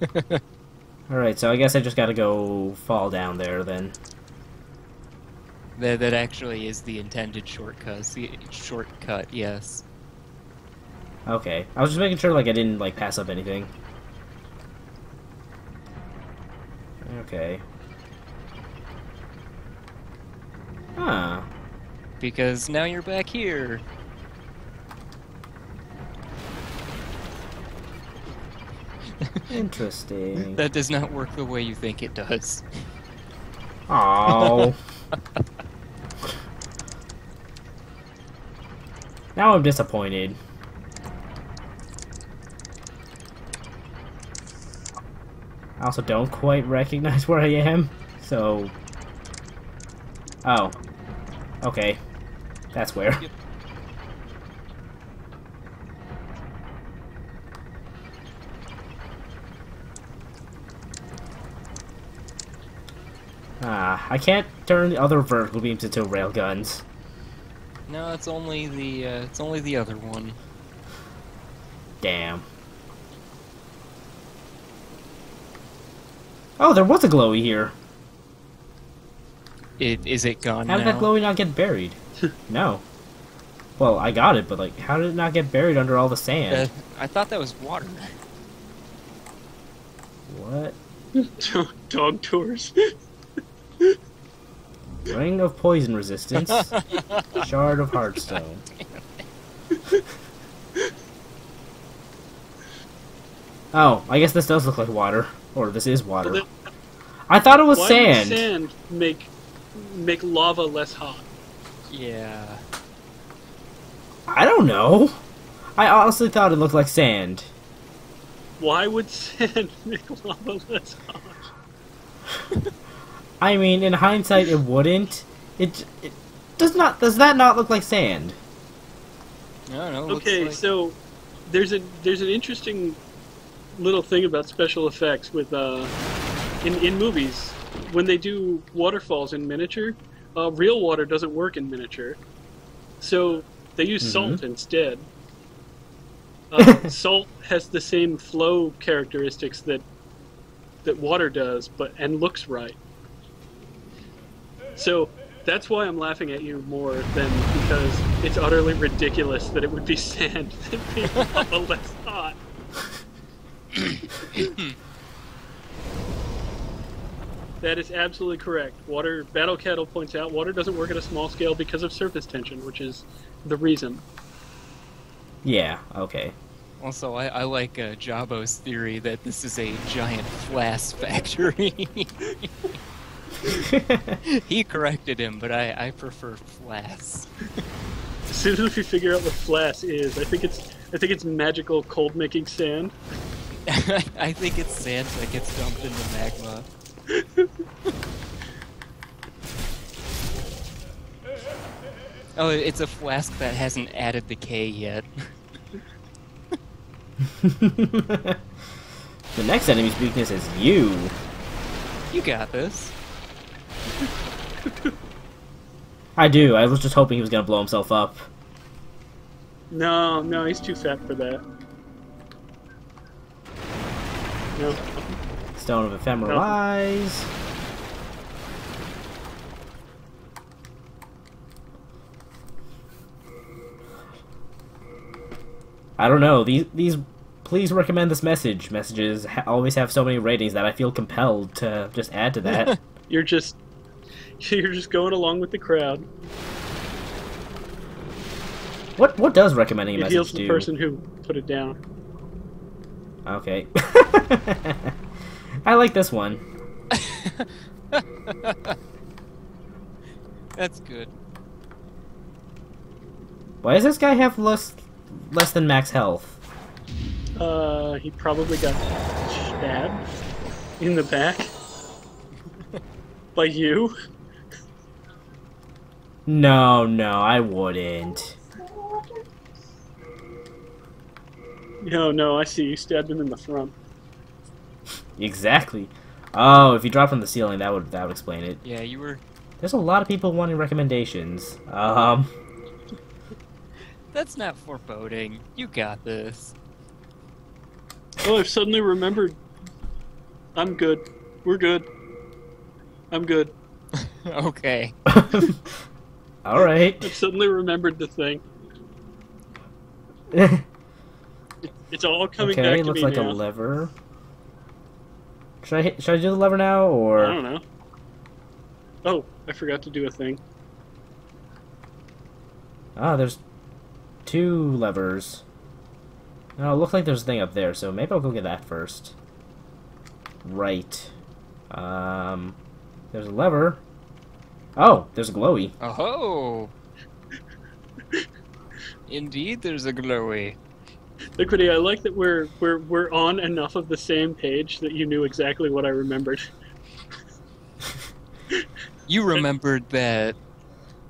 Alright, so I guess I just gotta go fall down there then. That that actually is the intended shortcut. Shortcut, yes. Okay. I was just making sure like I didn't like pass up anything. Okay. Huh. Because now you're back here. Interesting. That does not work the way you think it does. Oh. now I'm disappointed. I also don't quite recognize where I am, so... Oh. Okay. That's where. Yep. Ah, I can't turn the other vertical beams into railguns. No, it's only the uh, it's only the other one. Damn. Oh, there was a glowy here. It is it gone How did that glowy not get buried? no. Well, I got it, but like, how did it not get buried under all the sand? Uh, I thought that was water. What? Dog tours. Ring of poison resistance. Shard of hardstone. Oh, I guess this does look like water. Or this is water. Well, I thought it was Why sand. would sand make make lava less hot? Yeah. I don't know. I honestly thought it looked like sand. Why would sand make lava less hot? I mean, in hindsight, it wouldn't. It, it does not. Does that not look like sand? I don't know. it looks Okay, like- so there's a there's an interesting little thing about special effects with uh in in movies when they do waterfalls in miniature. Uh, real water doesn't work in miniature, so they use Mhm. salt instead. Uh, salt has the same flow characteristics that that water does, but and looks right. So that's why I'm laughing at you more than because it's utterly ridiculous that it would be sand that made lava less hot. that is absolutely correct. Water, Battle Kettle points out, water doesn't work at a small scale because of surface tension, which is the reason. Yeah. Okay. Also, I, I like uh, Jabo's theory that this is a giant flask factory. he corrected him, but I, I prefer flasks. As soon as we figure out what flash is, I think it's I think it's magical cold making sand. I think it's sand that gets dumped into magma. oh, it's a flask that hasn't added the K yet. the next enemy's weakness is you. You got this. I do. I was just hoping he was gonna blow himself up. No, no, he's too fat for that. No. Stone of Ephemeral No. Eyes. I don't know. These these please recommend this message. Messages ha- always have so many ratings that I feel compelled to just add to that. You're just you're just going along with the crowd. what what does recommending a It message heals the person who put it down. Okay. I like this one. That's good. Why does this guy have less less than max health? Uh, he probably got stabbed in the back by you. No, no, I wouldn't. No, no, I see. You stabbed him in the front. Exactly. Oh, if you drop from the ceiling, that would that would explain it. Yeah, you were. There's a lot of people wanting recommendations. Um, That's not foreboding. You got this. Oh, I've suddenly remembered I'm good. We're good. I'm good. okay. All right. I suddenly remembered the thing. It's all coming okay, back to me looks like now. a lever. Should I hit, should I do the lever now or? I don't know. Oh, I forgot to do a thing. ah? There's two levers. No, it looks like there's a thing up there, so maybe I'll go get that first. Right. Um, there's a lever. Oh, there's a glowy. Oh. Indeed, there's a glowy. Liquidy, I like that we're we're we're on enough of the same page that you knew exactly what I remembered. You remembered that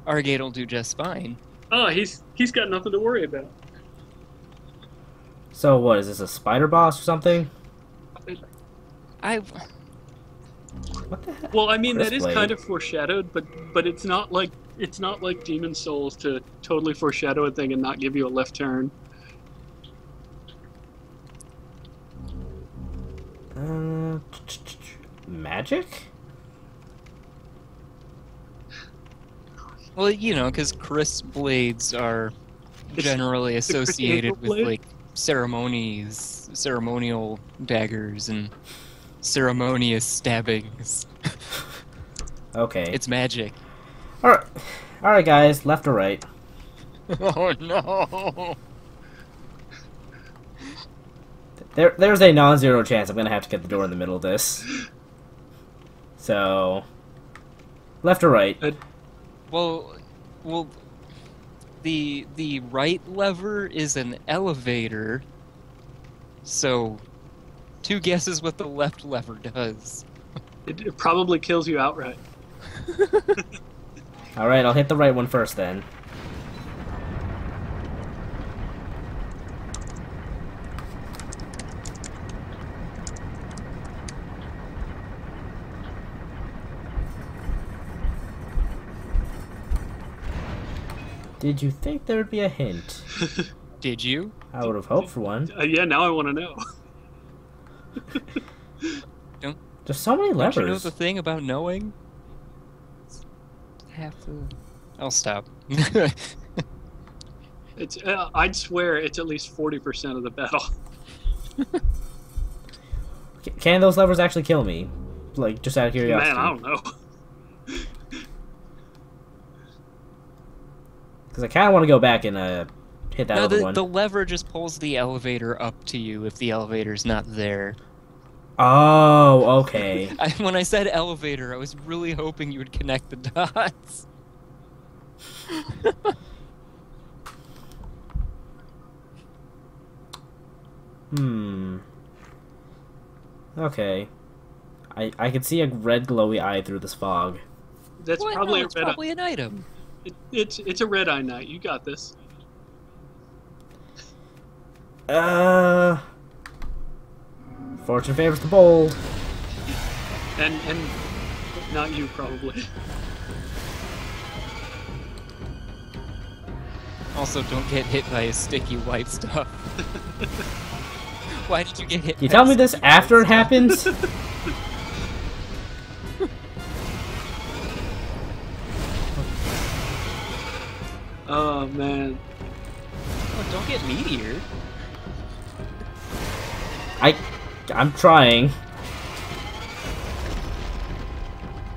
Argate will do just fine. Oh, he's he's got nothing to worry about. So what is this? A spider boss or something? I What the heck? Well, I mean that Kris is Blade. kind of foreshadowed, but but it's not like it's not like Demon Souls to totally foreshadow a thing and not give you a left turn. Uh, magic? well, you know, because Kris blades are generally associated with like ceremonies, ceremonial daggers, and ceremonious stabbings. Okay. It's magic. All right, all right, guys. Left or right? Oh no! There, there's a non-zero chance I'm gonna have to get the door in the middle of this. So, left or right? Well, well, the the right lever is an elevator. So, two guesses what the left lever does. It, it probably kills you outright. All right, I'll hit the right one first then. Did you think there would be a hint? Did you? I would have hoped for one. Uh, yeah, now I want to know. There's so many Don't you know the thing about knowing? Have to. I'll stop. It's uh, I'd swear it's at least forty percent of the battle. Can those levers actually kill me? Like, just out of curiosity. Man, I don't know. Because I kind of want to go back and uh, hit that no, other the, one. the lever just pulls the elevator up to you if the elevator's not there. Oh, okay. I, when I said elevator, I was really hoping you would connect the dots. Hmm. Okay. I I can see a red glowy eye through this fog. That's Well, probably no, a red. probably an item. It, it's it's a red eye Knight. You got this. Uh. Fortune favors the bold. And and not you probably. Also, don't get hit by his sticky white stuff. Why did you get hit? You by tell me this sticky after it happens? Oh man. Oh, don't get meteor. I. I'm trying.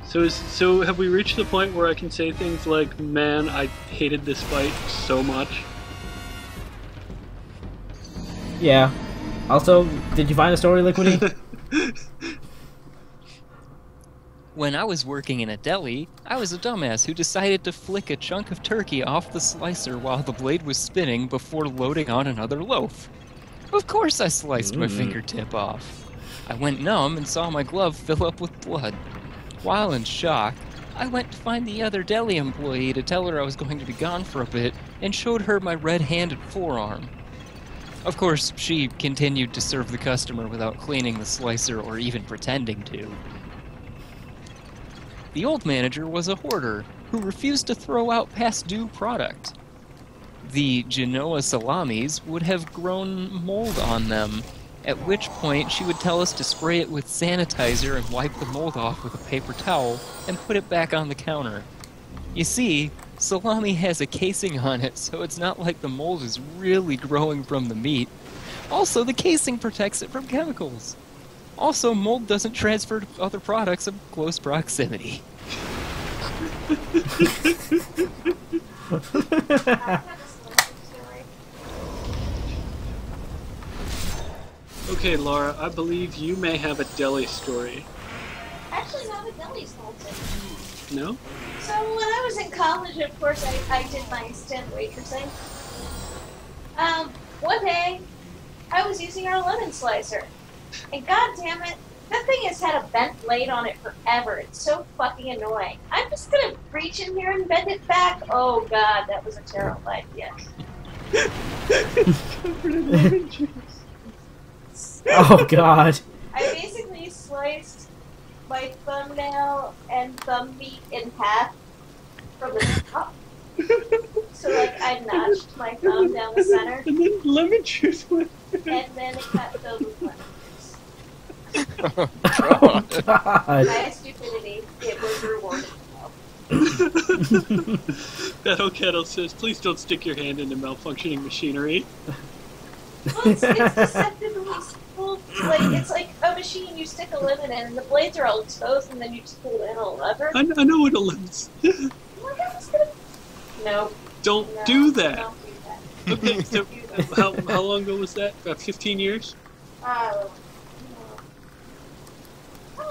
So is so have we reached the point where I can say things like, "Man, I hated this fight so much." Yeah. Also, did you find a story, Liquidy? When I was working in a deli, I was a dumbass who decided to flick a chunk of turkey off the slicer while the blade was spinning before loading on another loaf. Of course, I sliced my Mm. fingertip off. I went numb and saw my glove fill up with blood. While in shock, I went to find the other deli employee to tell her I was going to be gone for a bit and showed her my red handed forearm. Of course, she continued to serve the customer without cleaning the slicer or even pretending to. The old manager was a hoarder who refused to throw out past due product. The Genoa salamis would have grown mold on them, At which point, she would tell us to spray it with sanitizer and wipe the mold off with a paper towel and put it back on the counter. You see, salami has a casing on it, so it's not like the mold is really growing from the meat. Also, the casing protects it from chemicals. Also, mold doesn't transfer to other products of close proximity. Okay, Laura, I believe you may have a deli story. Actually, not a deli salted. No? So when I was in college, of course, I, I did my stint waitressing. Um, one day, I was using our lemon slicer, and god damn it, that thing has had a bent blade on it forever. It's so fucking annoying. I'm just gonna reach in here and bend it back. Oh god, that was a terrible idea. Covered in lemon juice. Oh god. I basically sliced my thumbnail and thumb meat in half from the top. So like I notched my thumb down the center, And then lemon juice went. and then it got filled with lemon juice. Oh god. My stupidity, it was rewarded. Battle Kettle says, please don't stick your hand into malfunctioning machinery. Well, it's, it's Like it's like a machine. You stick a lemon in, and the blades are all exposed, and then you just pull in a lever. I, I know what a lemon's. Oh my god, it's gonna. No, don't no, do that. Don't do that. Okay, so how, how long ago was that? About 15 years? Uh, no.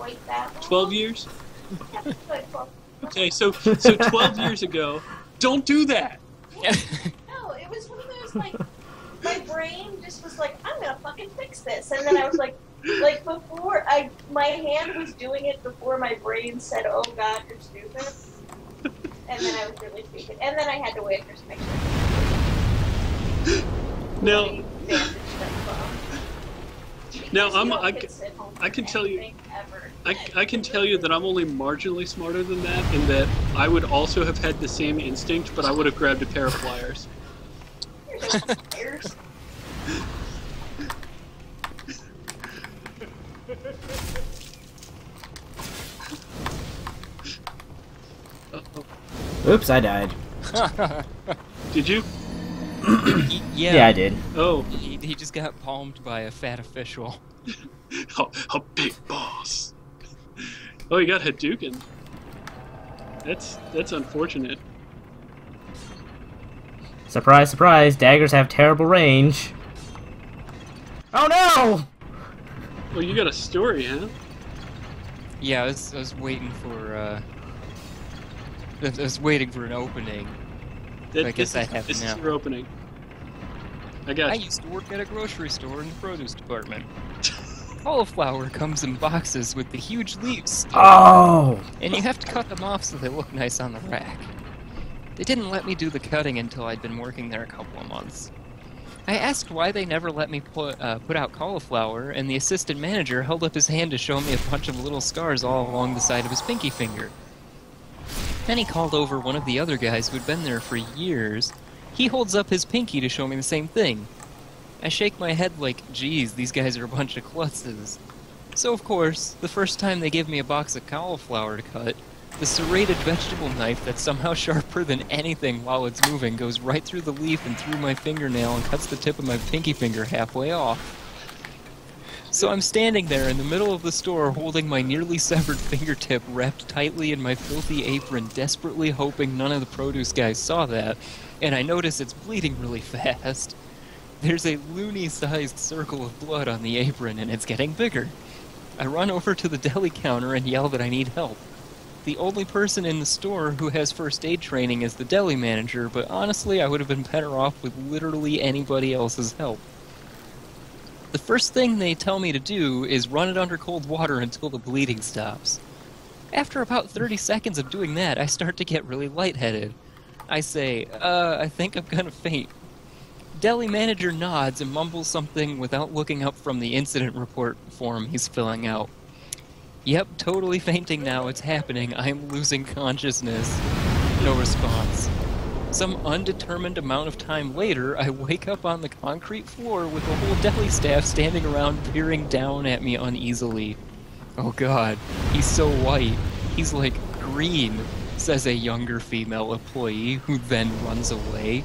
Wait that long. 12 years? Okay, so so 12 years ago, don't do that. No, it was one of those like brain just was like, I'm gonna fucking fix this, and then I was like, like before I my hand was doing it before my brain said, Oh God, you're stupid, and then I was really stupid, and then I had to wait for some. Now, Really bandaged that thumb. Now, I'm- I don't c- get sit home I can tell you- ever. I, I can tell you that I'm only marginally smarter than that, in that I would also have had the same instinct, but I would have grabbed a pair of pliers. You're just pliers. Uh-oh. Oops, I died. Did you? Yeah, Yeah, I did. Oh, He, he just got palmed by a fat official. a, a big boss. Oh, you got Hadouken. That's that's unfortunate. Surprise, surprise, daggers have terrible range. Oh no! Well, you got a story, huh? Yeah, I was, I was waiting for, uh... I was waiting for an opening. That, I guess this I is, have this now. is your opening. I got I you. used to work at a grocery store in the produce department. Cauliflower comes in boxes with the huge leaves, Oh! and you have to cut them off so they look nice on the rack. They didn't let me do the cutting until I'd been working there a couple of months. I asked why they never let me put, uh, put out cauliflower, and the assistant manager held up his hand to show me a bunch of little scars all along the side of his pinky finger. Then he called over one of the other guys who'd been there for years. He holds up his pinky to show me the same thing. I shake my head like, geez, these guys are a bunch of klutzes. So, of course, the first time they give me a box of cauliflower to cut, the serrated vegetable knife that's somehow sharper than anything while it's moving goes right through the leaf and through my fingernail and cuts the tip of my pinky finger halfway off. So I'm standing there in the middle of the store holding my nearly severed fingertip wrapped tightly in my filthy apron, desperately hoping none of the produce guys saw that, and I notice it's bleeding really fast. There's a loonie sized circle of blood on the apron, and it's getting bigger. I run over to the deli counter and yell that I need help. The only person in the store who has first aid training is the deli manager, but honestly, I would have been better off with literally anybody else's help. The first thing they tell me to do is run it under cold water until the bleeding stops. After about 30 seconds of doing that, I start to get really lightheaded. I say, uh, I think I'm gonna faint. Deli manager nods and mumbles something without looking up from the incident report form he's filling out. Yep, totally fainting now, it's happening. I'm losing consciousness. No response. Some undetermined amount of time later, I wake up on the concrete floor with the whole deli staff standing around peering down at me uneasily. Oh god, he's so white. He's like green, says a younger female employee who then runs away.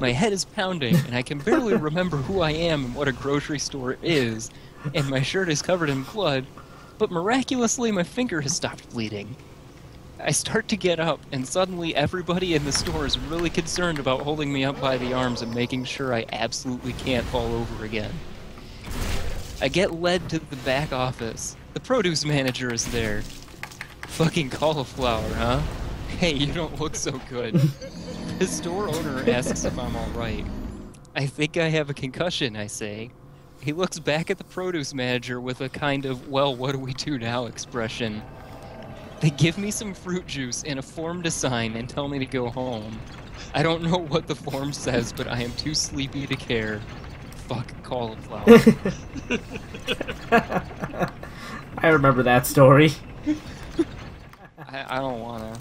My head is pounding, and I can barely remember who I am and what a grocery store is, and my shirt is covered in blood, but miraculously my finger has stopped bleeding. I start to get up, and suddenly everybody in the store is really concerned about holding me up by the arms and making sure I absolutely can't fall over again. I get led to the back office. The produce manager is there. Fucking cauliflower, huh? Hey, you don't look so good. The store owner asks if I'm alright. I think I have a concussion, I say. He looks back at the produce manager with a kind of, well, what do we do now expression. They give me some fruit juice and a form to sign and tell me to go home. I don't know what the form says, but I am too sleepy to care. Fuck cauliflower. I remember that story. I, I don't wanna.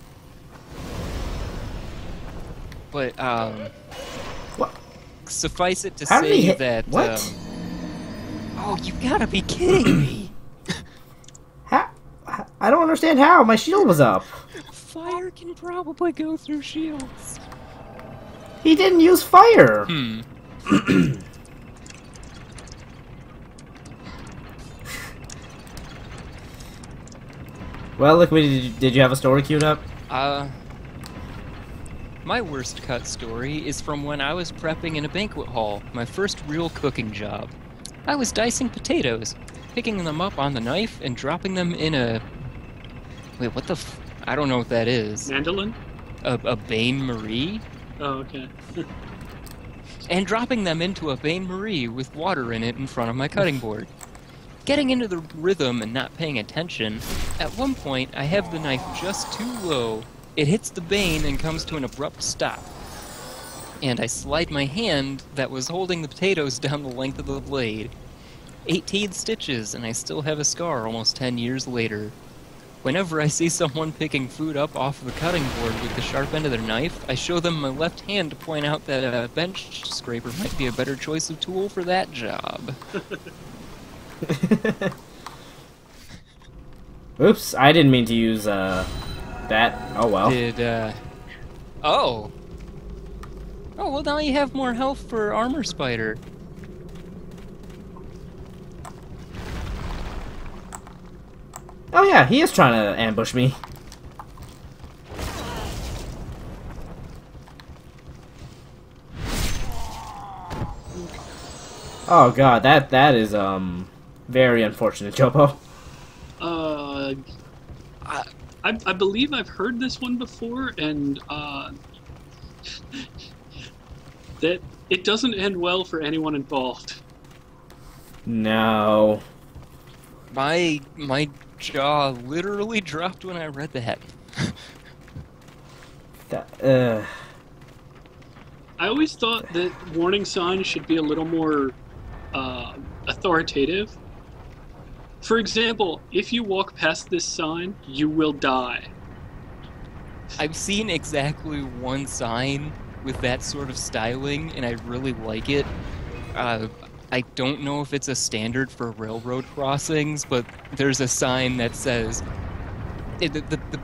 But, um. What? Suffice it to How say that. what? Um, oh, you gotta be kidding me! How? I don't understand how. My shield was up. Fire can probably go through shields. He didn't use fire. Hmm. Well, look, did you, did you have a story queued up? Uh. My worst cut story is from when I was prepping in a banquet hall, my first real cooking job. I was dicing potatoes, picking them up on the knife and dropping them in a. Wait, what the f. I don't know what that is. Mandolin? A, a Bain Marie? Oh, okay. and dropping them into a Bain Marie with water in it in front of my cutting board. Getting into the rhythm and not paying attention, at one point I have the knife just too low. It hits the bain and comes to an abrupt stop. And I slide my hand that was holding the potatoes down the length of the blade. 18 stitches, and I still have a scar almost 10 years later. Whenever I see someone picking food up off of the cutting board with the sharp end of their knife, I show them my left hand to point out that a bench scraper might be a better choice of tool for that job. Oops, I didn't mean to use uh that. Oh well. Did, uh. Oh! Oh, well, now you have more health for Armor Spider. Oh yeah, he is trying to ambush me. Oh god, that that is um very unfortunate, Jopo. Uh, I, I, I believe I've heard this one before, and uh, that it doesn't end well for anyone involved. No. My. my jaw literally dropped when I read that. That uh I always thought that warning signs should be a little more uh, authoritative. For example, if you walk past this sign, you will die. I've seen exactly one sign with that sort of styling, and I really like it. Uh, I don't know if it's a standard for railroad crossings, but there's a sign that says the, the, the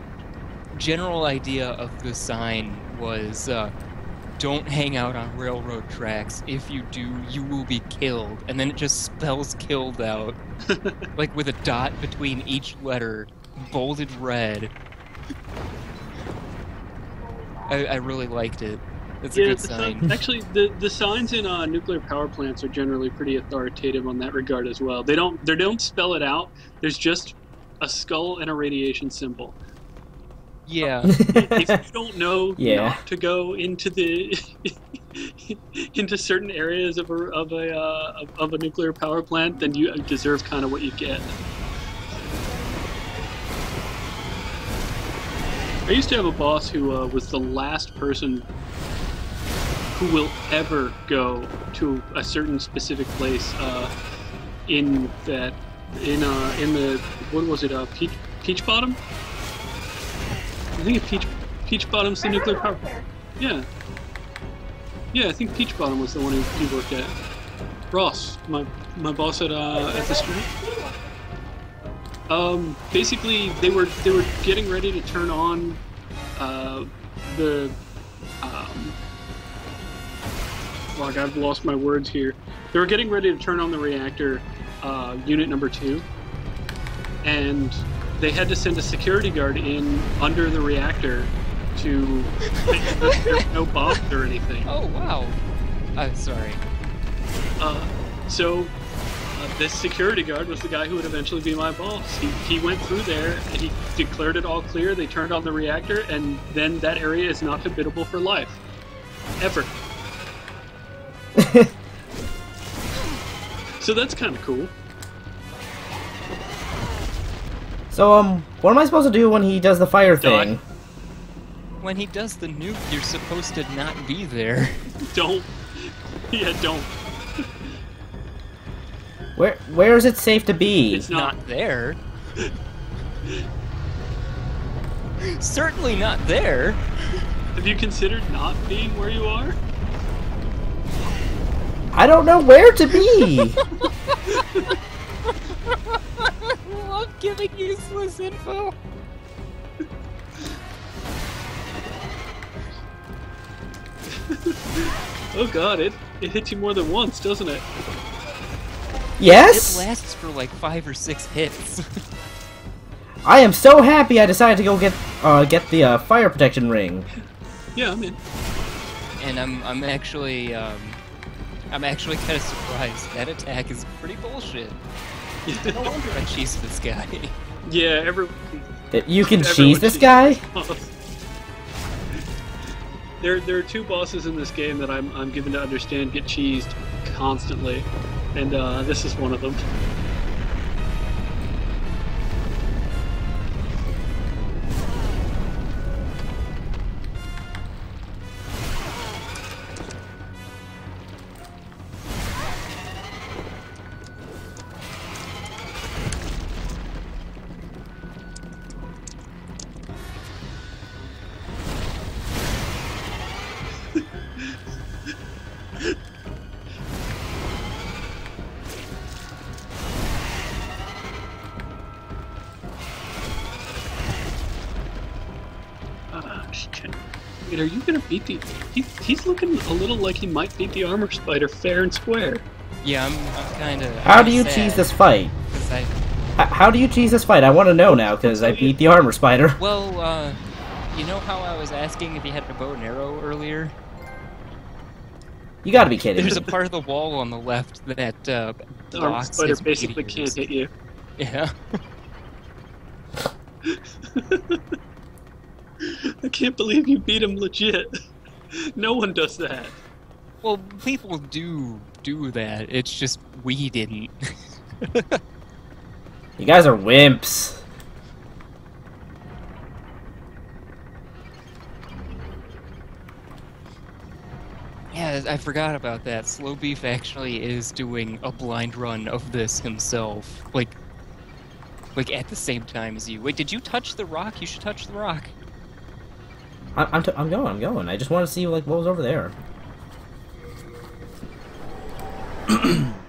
general idea of the sign was uh, don't hang out on railroad tracks. If you do, you will be killed. And then it just spells killed out, like with a dot between each letter, bolded red. I, I really liked it. It's a yeah, good the sign. sign- actually, the, the signs in uh, nuclear power plants are generally pretty authoritative on that regard as well. They don't they don't spell it out. There's just a skull and a radiation symbol. Yeah. if you don't know Yeah. not to go into the into certain areas of a of a uh, of, of a nuclear power plant, then you deserve kind of what you get. I used to have a boss who uh, was the last person who will ever go to a certain specific place uh, in that in uh, in the what was it uh, Peach Peach Bottom? I think Peach Peach Bottom's the nuclear power. Yeah. Yeah, I think Peach Bottom was the one he, he worked at. Ross, my my boss at uh, at the street. Um, basically, they were they were getting ready to turn on uh, the. Fuck, I've lost my words here. They were getting ready to turn on the reactor, uh, unit number two, and they had to send a security guard in under the reactor to make sure there's no bombs or anything. Oh wow. I'm sorry. Uh, so uh, this security guard was the guy who would eventually be my boss. He, he went through there and he declared it all clear. They turned on the reactor, and then that area is not habitable for life, ever. So that's kind of cool. So, um, what am I supposed to do when he does the fire Die. thing? When he does the nuke, you're supposed to not be there. Don't. Yeah, don't. Where where is it safe to be? It's not. Not there. Certainly not there. Have you considered not being where you are? I don't know where to be. I love giving useless info. Oh god, it it hits you more than once, doesn't it? yes. It lasts for like five or six hits. I am so happy I decided to go get uh get the uh, fire protection ring. Yeah, I'm in. and I'm I'm actually um, I'm actually kind of surprised. That attack is pretty bullshit. No wonder I cheese this guy. Yeah, every you can cheese this guy? there, there are two bosses in this game that I'm, I'm given to understand get cheesed constantly, and uh, this is one of them. Wait, are you gonna beat the? He, he's looking a little like he might beat the armor spider fair and square. Yeah, I'm, I'm kind of. How do you cheese this fight? I, H- how do you cheese this fight? I want to know now because I beat the armor spider. well, uh, you know how I was asking if he had a bow and arrow earlier? You got to be kidding. There's a part of the wall on the left that uh, The armor blocks spider his basically meteors. can't hit you. Yeah. I can't believe you beat him legit. No one does that. Well, people do do that. It's just we didn't. You guys are wimps. Yeah, I forgot about that. Slowbeef actually is doing a blind run of this himself. Like, like at the same time as you. Wait, did you touch the rock? You should touch the rock. I'm, t- I'm going. I'm going. I just want to see like what was over there.